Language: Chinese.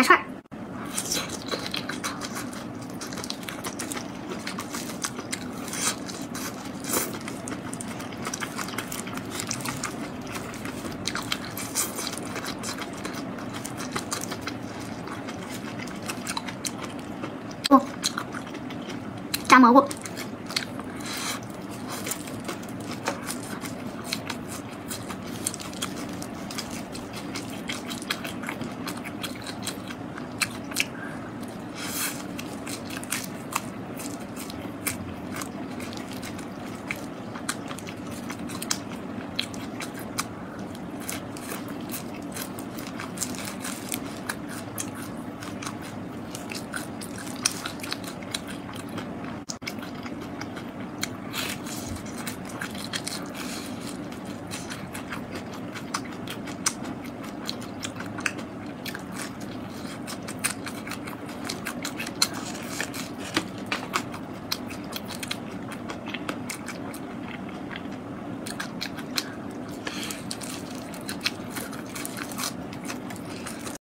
炸串儿。哦，炸蘑菇。